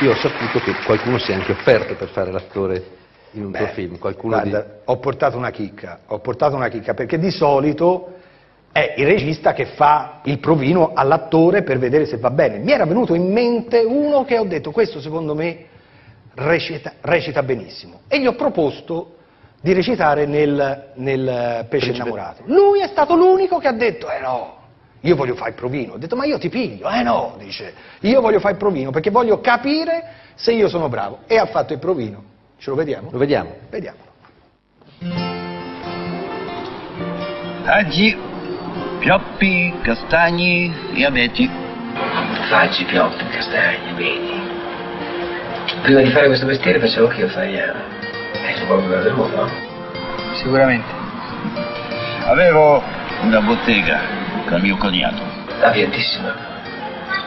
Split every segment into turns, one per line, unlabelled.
io ho saputo che qualcuno si è anche offerto per fare l'attore in un tuo
Beh,
film. Qualcuno
guarda,
di...
ho portato una chicca, ho portato una chicca perché di solito è il regista che fa il provino all'attore per vedere se va bene. Mi era venuto in mente uno che ho detto questo secondo me recita, recita benissimo e gli ho proposto di recitare nel, nel Pesce
Principe.
innamorato. Lui è stato l'unico che ha detto eh no, io voglio fare il provino. Ho detto ma io ti piglio, eh no, dice, io voglio fare il provino perché voglio capire se io sono bravo. E ha fatto il provino. Ce lo vediamo?
Lo vediamo.
Vediamolo.
Aggi, pioppi, castagni e abeti.
Facci pioppi, castagni, vedi. Prima di fare questo mestiere facevo anche io faiano. È il luogo del mondo, no?
Sicuramente. Avevo una bottega con mio cognato.
Avviatissimo.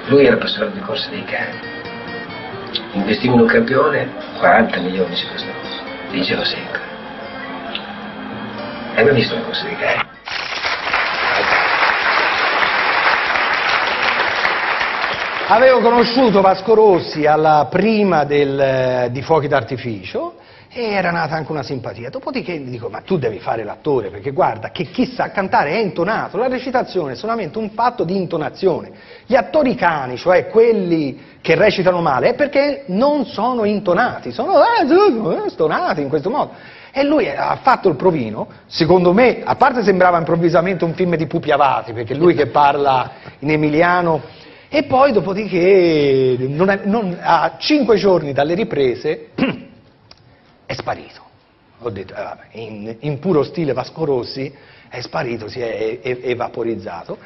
Lui era appassionato di corse dei cani. Investimmo in un campione, 40 milioni ci costò. Vinceva sempre. Hai mai visto una corsa dei cani?
Avevo conosciuto Vasco Rossi alla prima del, di Fuochi d'Artificio e era nata anche una simpatia. Dopodiché gli dico, ma tu devi fare l'attore, perché guarda che chi sa cantare è intonato, la recitazione è solamente un fatto di intonazione. Gli attori cani, cioè quelli che recitano male, è perché non sono intonati, sono eh, stonati in questo modo. E lui ha fatto il provino, secondo me, a parte sembrava improvvisamente un film di Pupi Avati, perché lui che parla in emiliano, e poi dopodiché, non è- non- a cinque giorni dalle riprese, è sparito. Ho detto, eh, vabbè, in, in puro stile Vasco Rossi, è sparito, si è, è- è evaporizzato.